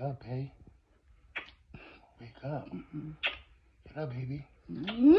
Wake up, hey. Wake up. Mm-hmm. Get up, baby. Mm-hmm.